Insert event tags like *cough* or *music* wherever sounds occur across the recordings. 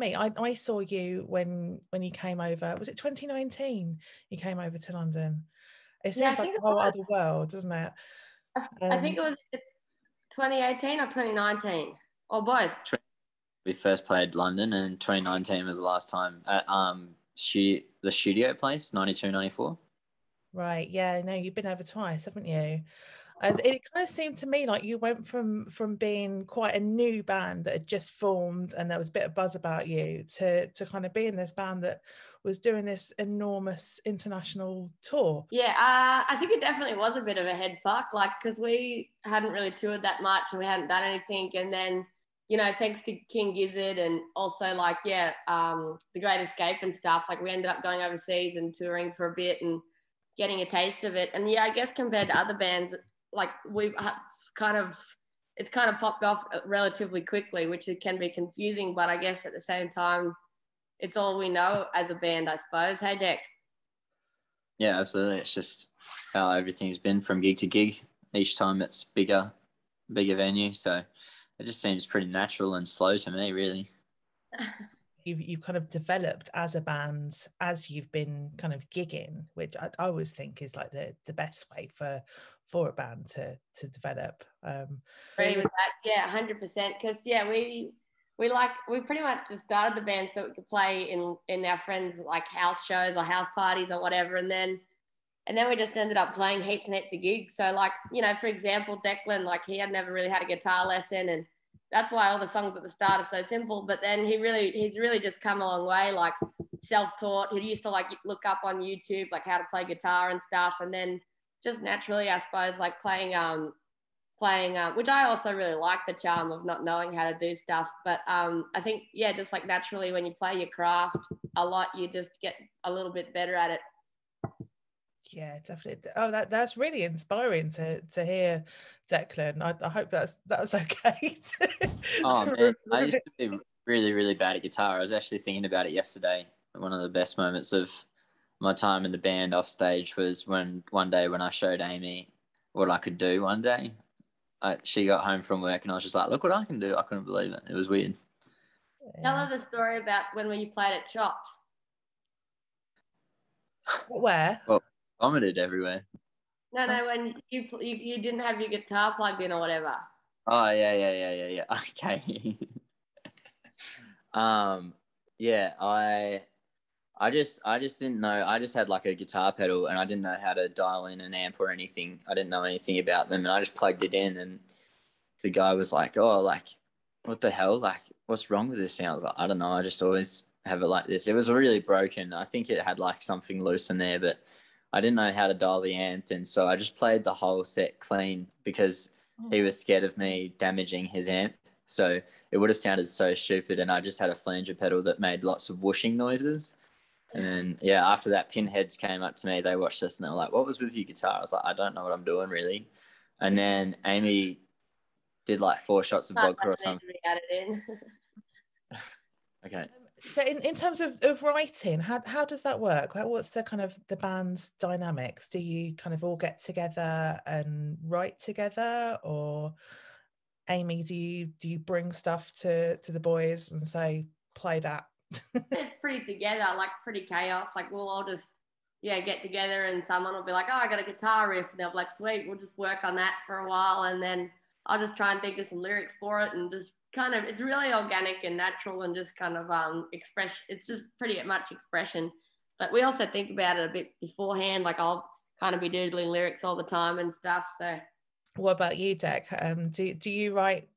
me. I, I saw you when when you came over. Was it 2019? You came over to London. It seems Yeah, like a whole was. other world, doesn't it? I think it Um, was 2018 or 2019 or both. We first played London, and 2019 was the last time at um stu- the studio place, 92, 94. Right. Yeah. No, you've been over twice, haven't you? It kind of seemed to me like you went from from being quite a new band that had just formed and there was a bit of buzz about you to to kind of being this band that was doing this enormous international tour. Yeah, uh, I think it definitely was a bit of a head fuck, like because we hadn't really toured that much and we hadn't done anything, and then you know, thanks to King Gizzard and also like yeah, um, the Great Escape and stuff, like we ended up going overseas and touring for a bit and getting a taste of it. And yeah, I guess compared to other bands, like we have uh, kind of it's kind of popped off uh, relatively quickly, which it can be confusing, but I guess at the same time, it's all we know as a band, I suppose. Hey, Dec. Yeah, absolutely. It's just how everything's been from gig to gig. Each time it's bigger, bigger venue. So it just seems pretty natural and slow to me, really. *laughs* You've you've kind of developed as a band as you've been kind of gigging, which I, I always think is like the the best way for for a band to to develop. Um, agree with that. Yeah, hundred percent. Because yeah, we we like we pretty much just started the band so we could play in in our friends like house shows or house parties or whatever, and then and then we just ended up playing heaps and heaps of gigs. So like you know, for example, Declan like he had never really had a guitar lesson, and that's why all the songs at the start are so simple. But then he really he's really just come a long way, like self-taught. He used to like look up on YouTube like how to play guitar and stuff, and then just naturally, I suppose, like playing um playing, uh, which I also really like the charm of not knowing how to do stuff. But um, I think, yeah, just like naturally when you play your craft a lot, you just get a little bit better at it. Yeah, definitely. Oh, that that's really inspiring to to hear, Declan. I, I hope that's that was *laughs* okay. to- Oh to man, I used to be really, really bad at guitar. I was actually thinking about it yesterday. One of the best moments of my time in the band off stage was when one day when I showed Amy what I could do. One day, I, she got home from work and I was just like, "Look what I can do!" I couldn't believe it. It was weird. Tell Yeah. her the story about when you played at Chopped. Where? Well, Vomited everywhere. No, no, when you, you you didn't have your guitar plugged in or whatever. Oh yeah, yeah, yeah, yeah, yeah. *laughs* Okay. *laughs* um, yeah, I, I just, I just didn't know. I just had like a guitar pedal, and I didn't know how to dial in an amp or anything. I didn't know anything about them, and I just plugged it in, and the guy was like, "Oh, like, what the hell? Like, what's wrong with this thing?" I was like, "I don't know. I just always have it like this." It was really broken. I think it had like something loose in there, but I didn't know how to dial the amp, and so I just played the whole set clean because he oh. was scared of me damaging his amp. So it would have sounded so stupid. And I just had a flanger pedal that made lots of whooshing noises. And then, yeah, after that, pinheads came up to me. They watched us and they were like, What was with your guitar? I was like, I don't know what I'm doing really. And then Amy did like four shots of vodka or something. Need to be added in. *laughs* Okay. Um, so in, in terms of, of writing, how how does that work? Like, What's the kind of the band's dynamics? Do you kind of all get together and write together, or Amy, do you do you bring stuff to to the boys and say play that? It's *laughs* pretty together, like pretty chaos. Like we'll all just yeah get together, and someone will be like, "Oh, I got a guitar riff," and they'll be like, "Sweet, we'll just work on that for a while," and then I'll just try and think of some lyrics for it, and just kind of it's really organic and natural, and just kind of um express. It's just pretty much expression, but we also think about it a bit beforehand. Like I'll kind of be doodling lyrics all the time and stuff. So What about you, Dec? Um, do do you write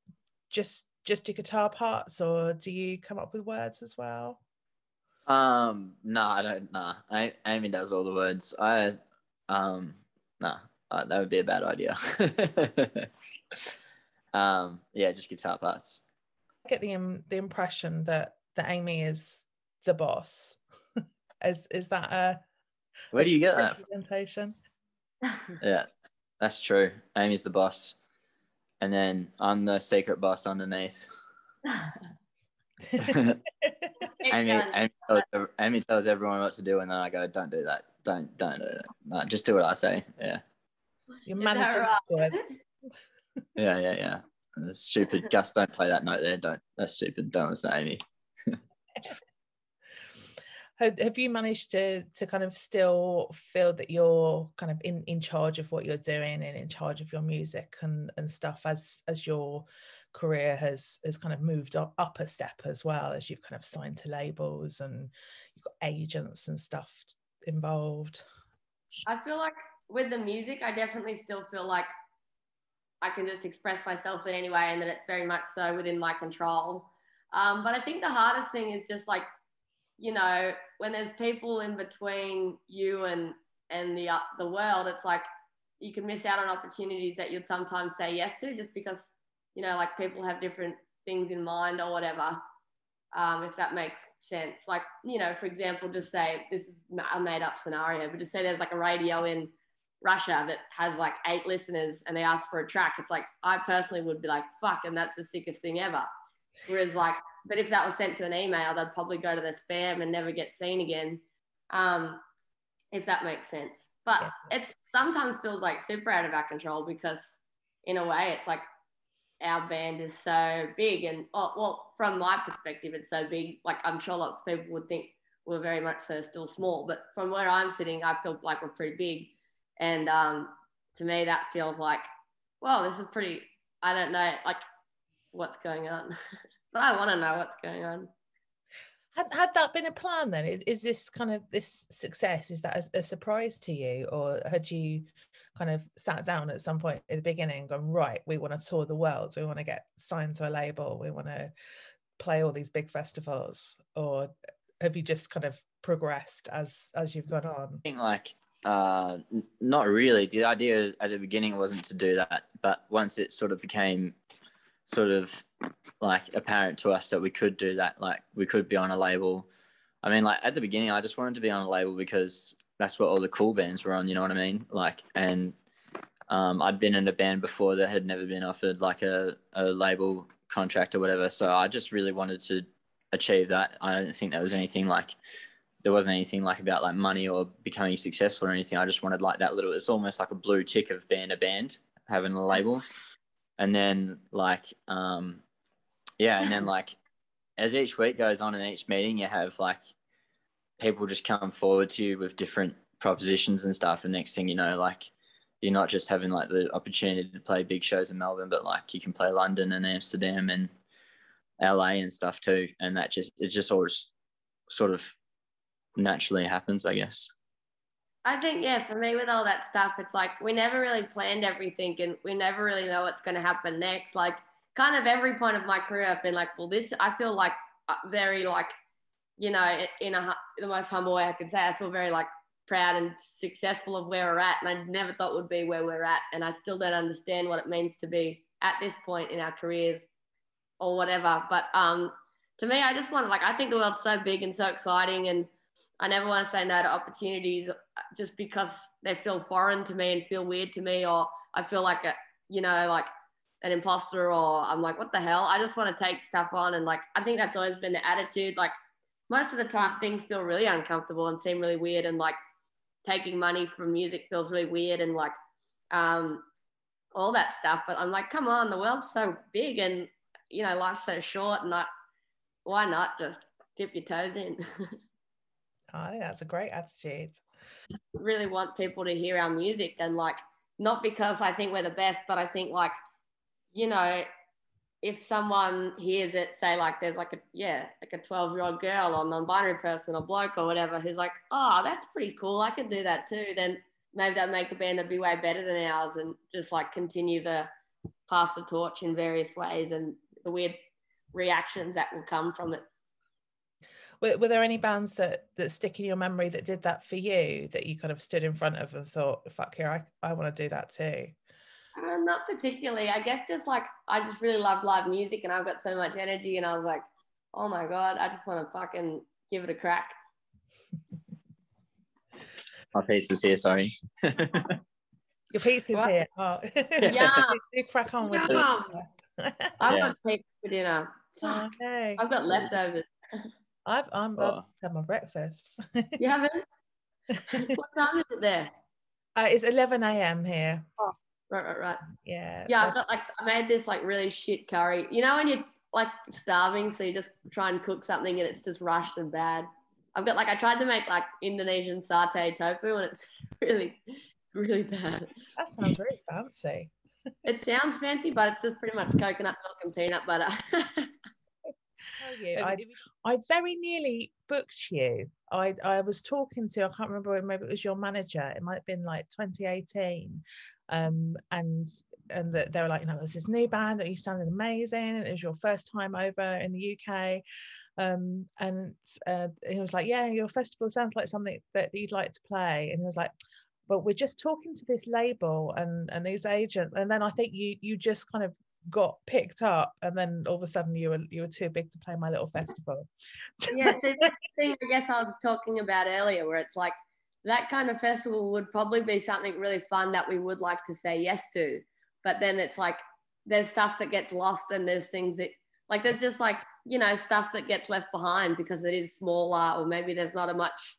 just just guitar parts, or do you come up with words as well? Um, no, I don't. Nah, A- Amy does all the words. I, um, nah, uh, that would be a bad idea. *laughs* um, yeah, just guitar parts. I get the im- the impression that that Amy is the boss. *laughs* is is that a Where do you get that? From? representation? Yeah, that's true. Amy's the boss, and then I'm the secret boss underneath. Amy, Amy, tells, Amy tells everyone what to do, and then I go, "Don't do that. Don't, don't do that. No, just do what I say." Yeah, You're managing right? words. yeah, yeah, yeah. That's stupid. Just don't play that note there. Don't. That's stupid. Don't listen to Amy. *laughs* have, you managed to to kind of still feel that you're kind of in in charge of what you're doing and in charge of your music and and stuff as as your career has has kind of moved up, up a step as well as you've kind of signed to labels and you've got agents and stuff involved? I feel like with the music i definitely still feel like i can just express myself in any way and that it's very much so within my control. Um, but i think the hardest thing is just like you know when there's people in between you and and the uh, the world it's like you can miss out on opportunities that you'd sometimes say yes to just because you know, like people have different things in mind or whatever, um, if that makes sense. Like, you know, for example, just say this is a made up scenario, but just say there's like a radio in Russia that has like eight listeners and they ask for a track. It's like, I personally would be like, fuck, and that's the sickest thing ever. Whereas, like, but if that was sent to an email, they'd probably go to the spam and never get seen again. Um, if that makes sense. But it's sometimes feels like super out of our control because, in a way, it's like our band is so big and oh, well from my perspective it's so big like i'm sure lots of people would think we're very much so still small but from where i'm sitting i feel like we're pretty big and um, to me that feels like well this is pretty i don't know like what's going on *laughs* but i want to know what's going on had, had that been a plan then is, is this kind of this success is that a, a surprise to you or had you kind of sat down at some point at the beginning and gone, right, we want to tour the world. We want to get signed to a label. We want to play all these big festivals. Or have you just kind of progressed as as you've gone on? I think like uh not really. The idea at the beginning wasn't to do that, but once it sort of became sort of like apparent to us that we could do that, like we could be on a label. I mean, like at the beginning, I just wanted to be on a label because that's what all the cool bands were on. You know what I mean? Like, and um, I'd been in a band before that had never been offered like a, a label contract or whatever. So I just really wanted to achieve that. I don't think there was anything like there wasn't anything like about like money or becoming successful or anything. I just wanted like that little. It's almost like a blue tick of being a band, having a label, and then like um, yeah, and then like as each week goes on in each meeting, you have like people just come forward to you with different propositions and stuff. And next thing you know, like you're not just having like the opportunity to play big shows in Melbourne, but like you can play London and Amsterdam and LA and stuff too. And that just it just always sort of naturally happens, I guess. I think yeah, for me with all that stuff, it's like we never really planned everything and we never really know what's going to happen next. Like kind of every point of my career, I've been like, well, this I feel like uh, very like you know, in a, the most humble way I can say, I feel very like proud and successful of where we're at. And I never thought would be where we're at. And I still don't understand what it means to be at this point in our careers or whatever. But um, to me, I just want to like, I think the world's so big and so exciting. And I never want to say no to opportunities just because they feel foreign to me and feel weird to me, or I feel like a, you know, like an imposter, or I'm like, what the hell? I just want to take stuff on. And like, I think that's always been the attitude. Like, most of the time things feel really uncomfortable and seem really weird and like taking money from music feels really weird and like um, all that stuff. But I'm like, come on, the world's so big and you know life's so short, and like, why not just dip your toes in? *laughs* Oh, I think that's a great attitude. really want people to hear our music and like not because I think we're the best, but I think like you know if someone hears it, say like there's like a yeah, like a 12 year old girl or non-binary person or bloke or whatever who's like, oh, that's pretty cool. I could do that too. Then maybe they'll make a band that'd be way better than ours and just like continue the pass the torch in various ways and the weird reactions that will come from it. Were, were there any bands that that stick in your memory that did that for you that you kind of stood in front of and thought, fuck yeah, I, I want to do that too? Uh, not particularly. I guess just like I just really loved live music and I've got so much energy and I was like, oh my God, I just want to fucking give it a crack. My piece is here, sorry. Your piece is what? here. Oh. Yeah. *laughs* you crack on with yeah. it. I've got pizza for dinner. Fuck. Okay. I've got leftovers. *laughs* I've I'm about oh. to have my breakfast. *laughs* you haven't? *laughs* what time is it there? Uh, it's 11 a.m. here. Oh, Right, right, right. Yeah. Yeah, I've got like I made this like really shit curry. You know when you're like starving, so you just try and cook something and it's just rushed and bad. I've got like I tried to make like Indonesian satay tofu and it's *laughs* really really bad. That sounds really fancy. It sounds fancy, but it's just pretty much coconut milk and peanut butter. you, I, I very nearly booked you. I, I was talking to, I can't remember, maybe it was your manager. It might have been like 2018. Um, and and they were like, you know, there's this new band, that you sounded amazing. It was your first time over in the UK. Um, and uh, he was like, yeah, your festival sounds like something that you'd like to play. And he was like, but we're just talking to this label and and these agents and then i think you you just kind of got picked up and then all of a sudden you were you were too big to play my little festival. *laughs* Yeah so that's the thing i guess i was talking about earlier where it's like that kind of festival would probably be something really fun that we would like to say yes to but then it's like there's stuff that gets lost and there's things that like there's just like you know stuff that gets left behind because it is smaller or maybe there's not a much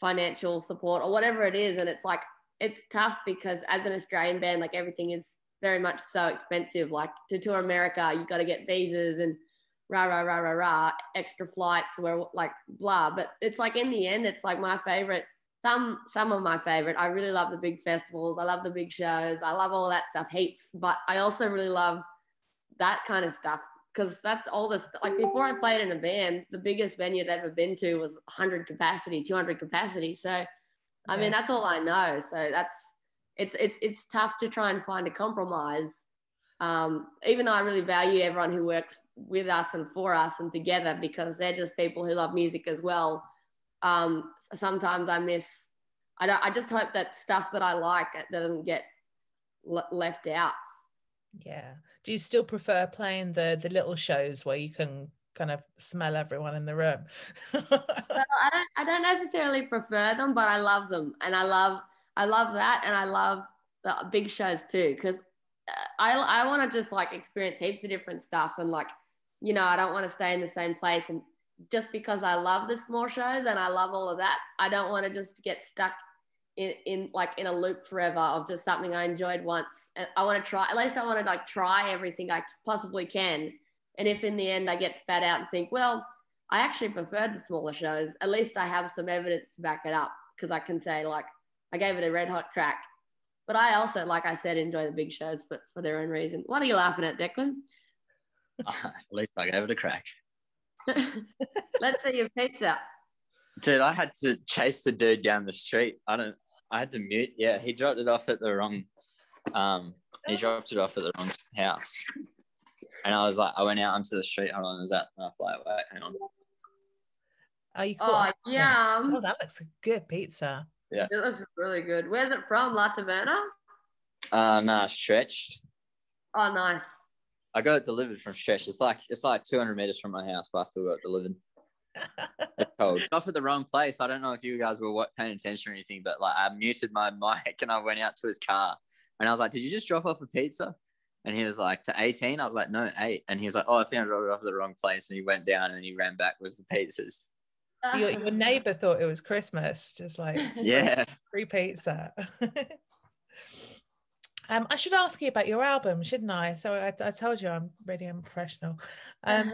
financial support or whatever it is and it's like it's tough because as an australian band like everything is very much so expensive. Like to tour America, you got to get visas and rah rah rah rah rah extra flights where like blah. But it's like in the end, it's like my favorite. Some some of my favorite. I really love the big festivals. I love the big shows. I love all that stuff heaps. But I also really love that kind of stuff because that's all this like before I played in a band, the biggest venue I'd ever been to was 100 capacity, 200 capacity. So, I mean, that's all I know. So that's it's it's it's tough to try and find a compromise. Um, even though I really value everyone who works with us and for us and together because they're just people who love music as well. Um, sometimes I miss. I don't. I just hope that stuff that I like doesn't get left out. Yeah. Do you still prefer playing the the little shows where you can kind of smell everyone in the room? *laughs* well, I don't. I don't necessarily prefer them, but I love them, and I love I love that, and I love the big shows too because uh, I I want to just like experience heaps of different stuff and like you know I don't want to stay in the same place and just because I love the small shows and I love all of that I don't want to just get stuck in, in like in a loop forever of just something I enjoyed once and I want to try at least I want to like try everything I possibly can and if in the end I get spat out and think well I actually preferred the smaller shows at least I have some evidence to back it up because I can say like I gave it a red hot crack. But I also, like I said, enjoy the big shows, but for their own reason. What are you laughing at, Declan? Uh, *laughs* at least I gave it a crack. *laughs* Let's see your pizza. Dude, I had to chase the dude down the street. I don't. I had to mute. Yeah, he dropped it off at the wrong. Um, he dropped it off at the wrong house, and I was like, I went out onto the street. Hold on, is that? I fly away. Hang on. Oh, you caught? oh, yeah. Oh, that looks a good pizza. Yeah. It looks really good. Where's it from? La Taverna? Uh, nah, stretched. Oh, nice. I got it delivered from Stretch. It's like it's like 200 meters from my house, but I still got it delivered. *laughs* it's cold. Off at the wrong place. I don't know if you guys were paying attention or anything, but like I muted my *laughs* mic and I went out to his car and I was like, "Did you just drop off a pizza?" And he was like, "To 18." I was like, "No, eight. And he was like, "Oh, I think I dropped it off at the wrong place." And he went down and he ran back with the pizzas. So your, your neighbor thought it was Christmas, just like *laughs* yeah, free pizza. *laughs* um, I should ask you about your album, shouldn't I? So I, I told you I'm really unprofessional. Um,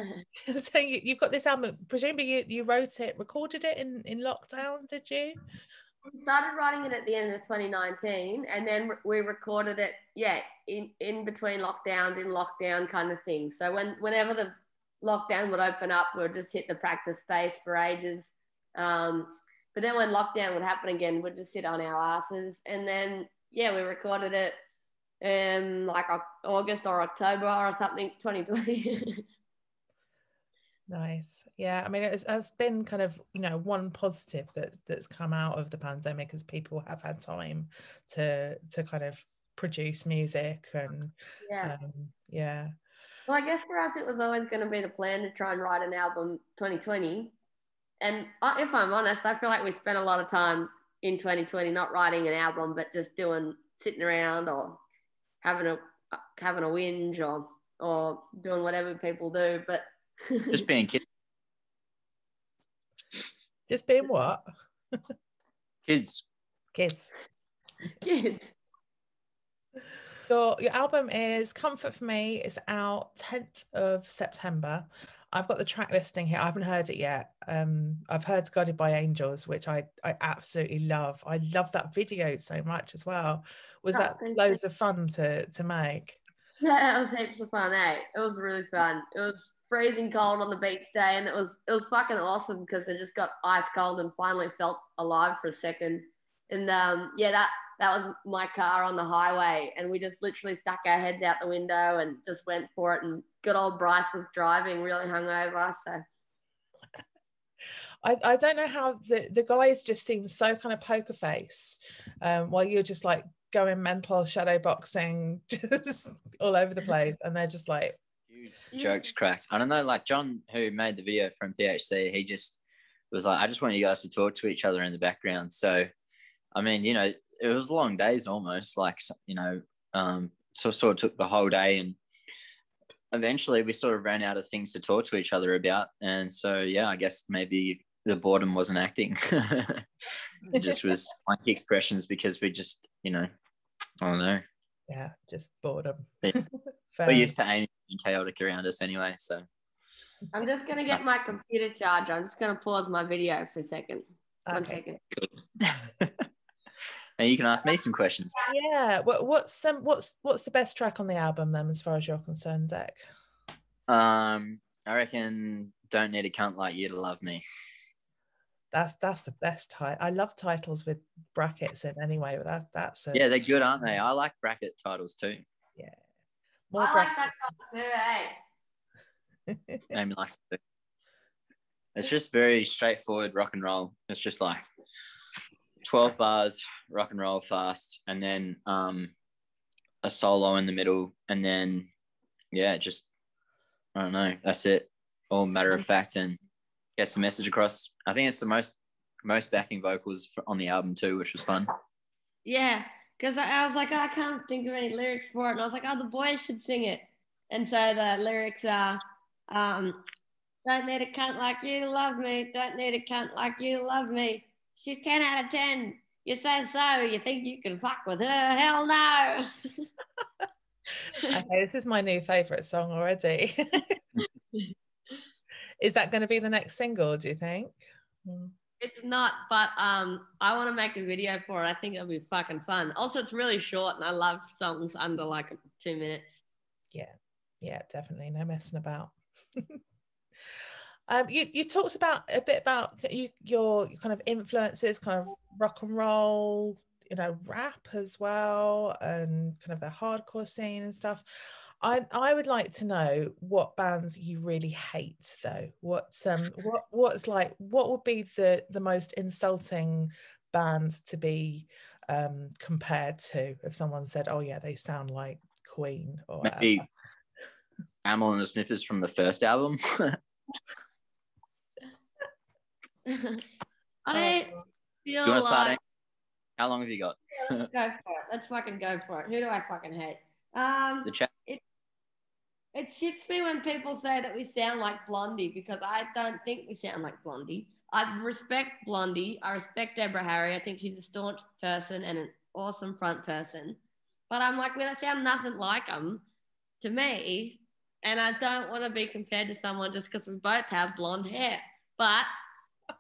*laughs* so you, have got this album. Presumably you, you wrote it, recorded it in in lockdown, did you? We started writing it at the end of 2019, and then we recorded it, yeah, in in between lockdowns, in lockdown kind of thing. So when whenever the lockdown would open up, we'd just hit the practice space for ages. Um, but then when lockdown would happen again, we'd just sit on our asses. And then, yeah, we recorded it in like August or October or something, *laughs* 2020. nice. Yeah. I mean, it's, it's been kind of, you know, one positive that's, that's come out of the pandemic is people have had time to, to kind of produce music and yeah. Um, yeah. Well, I guess for us, it was always going to be the plan to try and write an album 2020. And if I'm honest, I feel like we spent a lot of time in 2020 not writing an album, but just doing sitting around or having a having a whinge or or doing whatever people do. But *laughs* just being kids. Just being what? Kids. Kids. Kids. Your your album is Comfort for Me. It's out 10th of September. I've got the track listing here. I haven't heard it yet. Um, I've heard "Guided by Angels," which I I absolutely love. I love that video so much as well. Was Oh, that loads of fun to to make? *laughs* Yeah, it was heaps of fun, eh? It was really fun. It was freezing cold on the beach day, and it was it was fucking awesome because it just got ice cold and finally felt alive for a second. And um, yeah, that that was my car on the highway, and we just literally stuck our heads out the window and just went for it. And good old Bryce was driving, really hungover, so *laughs* I, I don't know how the, the guys just seem so kind of poker face um, while you're just like going mental shadow boxing *laughs* just all over the place and they're just like Huge jokes cracked. I don't know, like John, who made the video from PHC, he just was like, I just want you guys to talk to each other in the background. So, I mean, you know, it was long days almost, like, you know, um, so sort of took the whole day and eventually we sort of ran out of things to talk to each other about. And so, yeah, I guess maybe the boredom wasn't acting. it *laughs* just was *laughs* like expressions because we just, you know, I don't know. yeah just boredom Yeah. *laughs* We're used to Amy being chaotic around us anyway. So, I'm just gonna get my computer charger. I'm just gonna pause my video for a second. One Okay. second. And you can ask me some questions. yeah what, what's um, what's what's the best track on the album then as far as you're concerned Zach? Um, I reckon "Don't Need a Cunt Like You to Love Me." that's that's the best title i love titles with brackets in anyway but that, that's a, Yeah, they're good, aren't they? I like bracket titles too. yeah more I like brackets that song too, eh? Amy likes it. *laughs* It's just very straightforward rock and roll. It's just like twelve bars, rock and roll fast, and then um, a solo in the middle, and then yeah, just I don't know. That's it. All matter of fact, and gets the message across. I think it's the most most backing vocals on the album too, which was fun. Yeah, because I, I was like, "Oh, I can't think of any lyrics for it, and I was like, oh, the boys should sing it. And so the lyrics are, um, "Don't need a cunt like you to love me. Don't need a cunt like you to love me. She's ten out of ten. You say so. You think you can fuck with her? Hell no." *laughs* okay this is my new favorite song already *laughs* is that going to be the next single do you think Mm. It's not, but um, I want to make a video for it. I think it'll be fucking fun. Also, it's really short, and I love songs under like two minutes. Yeah, yeah definitely no messing about *laughs* um you you talked about a bit about you your kind of influences kind of rock and roll you know rap as well and kind of the hardcore scene and stuff i i would like to know what bands you really hate though what's um what what's like what would be the the most insulting bands to be um compared to if someone said oh yeah they sound like queen or Maybe whatever. Amyl and the Sniffers from the first album. *laughs* *laughs* I Oh. Feel you want to start? like? How long have you got? let's go for it. Let's fucking go for it. Who do I fucking hate? Um, The chat. it shits me when people say that we sound like Blondie because I don't think we sound like Blondie. I respect Blondie. I respect Deborah Harry. I think she's a staunch person and an awesome front person. But I'm like, we don't sound nothing like them to me. And I don't want to be compared to someone just because we both have blonde hair. But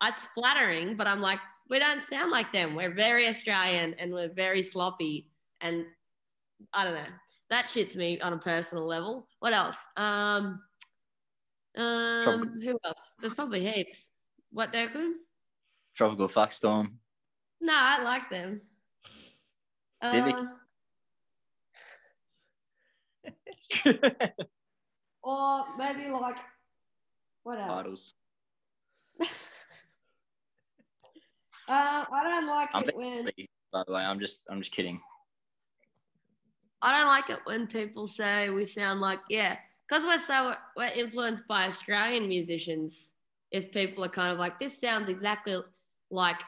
it's flattering, but I'm like, we don't sound like them. We're very Australian and we're very sloppy. And I don't know. That shits me on a personal level. What else? Um, um, who else? There's probably heaps. What, Declan? Tropical Fuckstorm. No, I like them. Uh, or maybe like, what else? IDLES. *laughs* Uh, I don't like I'm it when By the way, I'm just I'm just kidding. I don't like it when people say we sound like yeah, because we're so we're influenced by Australian musicians. If people are kind of like this sounds exactly like,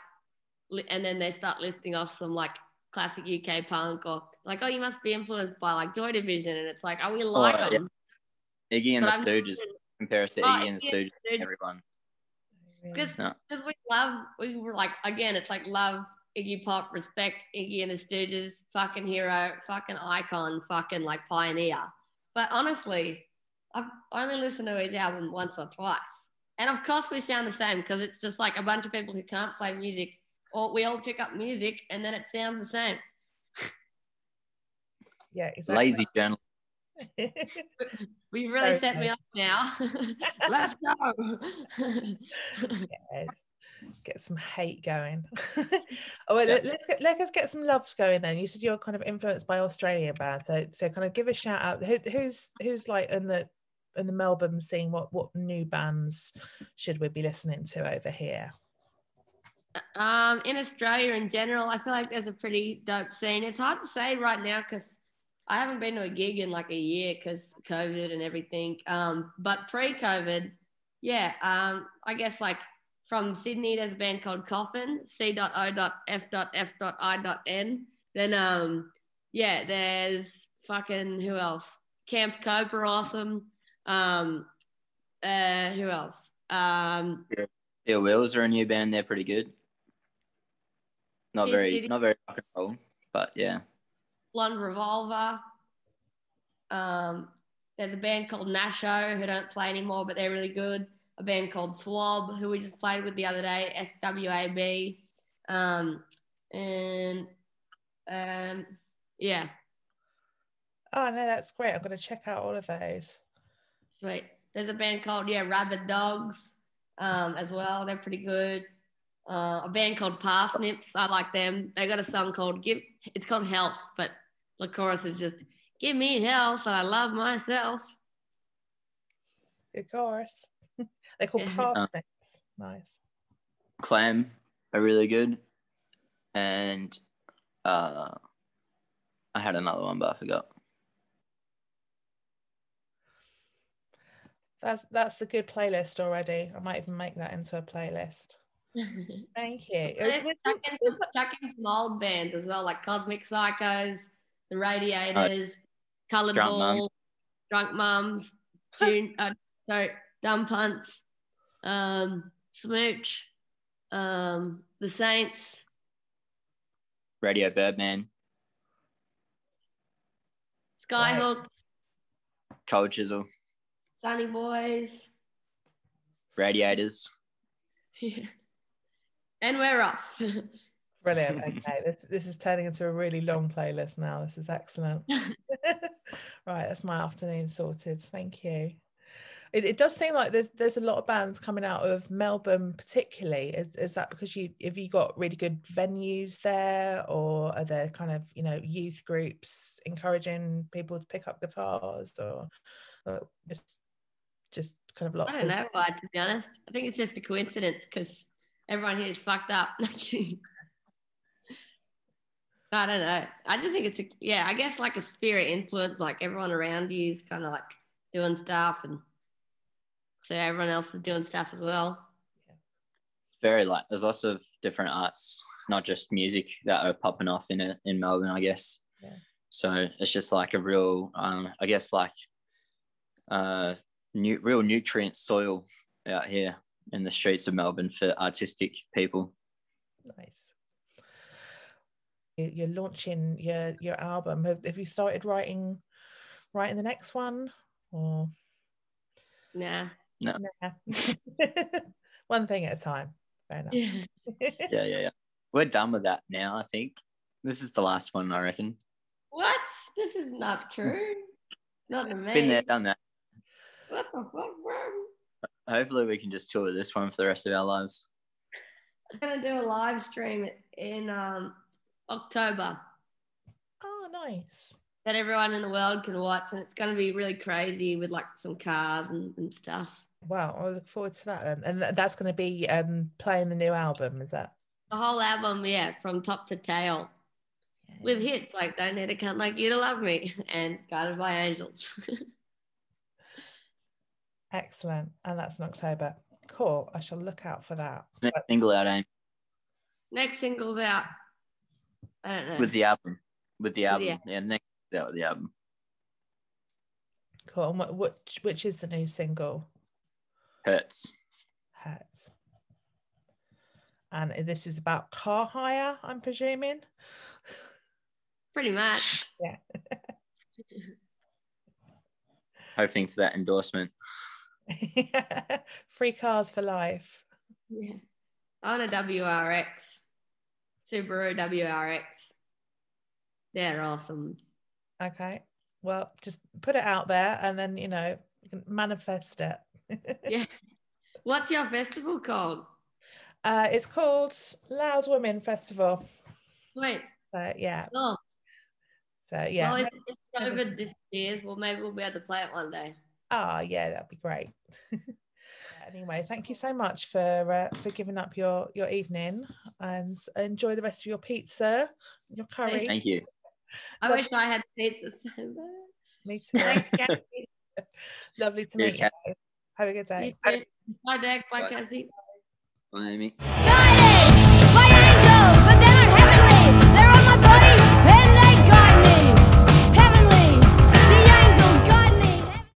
and then they start listing off some like classic UK punk or like oh you must be influenced by like Joy Division and it's like are we like yeah. them. Iggy and But the I'm- Stooges. Compare us to Oh, Iggy and the Stooges. the Stooges. Everyone. Because No. we love, we were like, again, it's like love Iggy Pop, respect Iggy and the Stooges, fucking hero, fucking icon, fucking like pioneer. But honestly, I've only listened to his album once or twice. And of course, we sound the same because it's just like a bunch of people who can't play music, or we all pick up music and then it sounds the same. Yeah, exactly. Lazy journal. *laughs* We really set me up now. *laughs* Let's go. *laughs* Yes. Get some hate going. oh, well, let- let's get let's get some loves going then. You said you're kind of influenced by Australia band, so so kind of give a shout out. Who, who's who's like in the in the Melbourne scene? What what new bands should we be listening to over here? um, in Australia in general, I feel like there's a pretty dope scene. It's hard to say right now because I haven't been to a gig in like a year because COVID and everything. Um, but pre-COVID, yeah, um, I guess like from Sydney, there's a band called Coffin, C.O.F.F.I.N. Then, um, yeah, there's fucking who else? Camp Cope are awesome. Um, uh, who else? Um, Steel Wheels are a new band. They're pretty good. Not very, not very rock and roll, but yeah. Blonde Revolver. Um, there's a band called Nasho who don't play anymore, but they're really good. A band called Swab who we just played with the other day, SWAB. Um, and um, yeah, Oh no, that's great. I'm going to check out all of those. sweet. There's a band called yeah Rabid Dogs um, as well. They're pretty good. Uh, a band called Parsnips. I like them. They got a song called "Give." It's called Health, but the chorus is just "Give me health, and I love myself." Of course, *laughs* they're called Yeah. parsnips. Nice. Clam are really good, and uh, I had another one, but I forgot. That's that's a good playlist already. I might even make that into a playlist. *laughs* Thank you. And then chuck, in some, chuck in some old bands as well, like Cosmic Psychos, The Radiators, Coloured Drunk Ball, Mum. Drunk Mums, *laughs* June, uh, sorry, Dumb Punts, um, Smooch, um, The Saints, Radio Birdman, Skyhook, Cold Chisel, Sunny Boys, Radiators. *laughs* and we're off. *laughs* Brilliant. *laughs* Okay, this this is turning into a really long playlist now. This is excellent. *laughs* right, that's my afternoon sorted. Thank you. It, it does seem like there's there's a lot of bands coming out of Melbourne, particularly. Is is that because you have you got really good venues there, or are there kind of you know youth groups encouraging people to pick up guitars, or, or just just kind of lots? I don't of know why, to be honest. I think it's just a coincidence because everyone here is fucked up. *laughs* I don't know. I just think it's a yeah. I guess like a spirit influence. Like everyone around you is kind of like doing stuff, and so everyone else is doing stuff as well. Yeah. very like there's lots of different arts, not just music that are popping off in it in Melbourne, I guess. Yeah. So it's just like a real, um, I guess like, uh, new real nutrient soil out here in the streets of Melbourne for artistic people. Nice. You- You're launching your your album. Have, have you started writing writing the next one or Nah. Nah. *laughs* one thing at a time? Fair enough. Yeah. *laughs* Yeah, yeah, yeah. We're done with that now. I think this is the last one. I reckon. What? This is not true. *laughs* Not to me. Been there, done that. What the fuck, bro? Hopefully, we can just tour this one for the rest of our lives. I'm gonna do a live stream in um October. oh, nice. that everyone in the world can watch, and it's going to be really crazy with like some cars and, and stuff. Wow, I look forward to that then. And that's going to be um playing the new album, is that? The whole album, yeah, from top to tail, with hits like "Don't Need a Cunt Like You to Love Me" *laughs* and "Guided by Angels." *laughs* Excellent. And that's in October. Cool. I shall look out for that. Next single out, aim Next single's out. I don't know. with the album. With the album, the yeah. Next out with the album. Cool. And what, which which is the new single? Hurts. Hurts. And this is about car hire, I'm presuming. Pretty much. *laughs* Yeah. hoping for that endorsement. *laughs* Free cars for life. Yeah. On a WRX, Subaru WRX. They're awesome. Okay. Well, just put it out there and then, you know, you can manifest it. *laughs* Yeah. What's your festival called? Uh, it's called Loud Women Festival. Sweet. So, yeah. Oh, So, yeah. well, if, if COVID disappears, well, maybe we'll be able to play it one day. Ah, yeah, that'd be great. *laughs* anyway, thank you so much for uh, for giving up your your evening and enjoy the rest of your pizza, your curry. Thank you. I Love- wish I had pizza so bad. Me too. *laughs* Lovely to Cheers, meet you. Have a good You day. too. Bye, Dad. Bye, Bye. Cassie. Bye, Amy.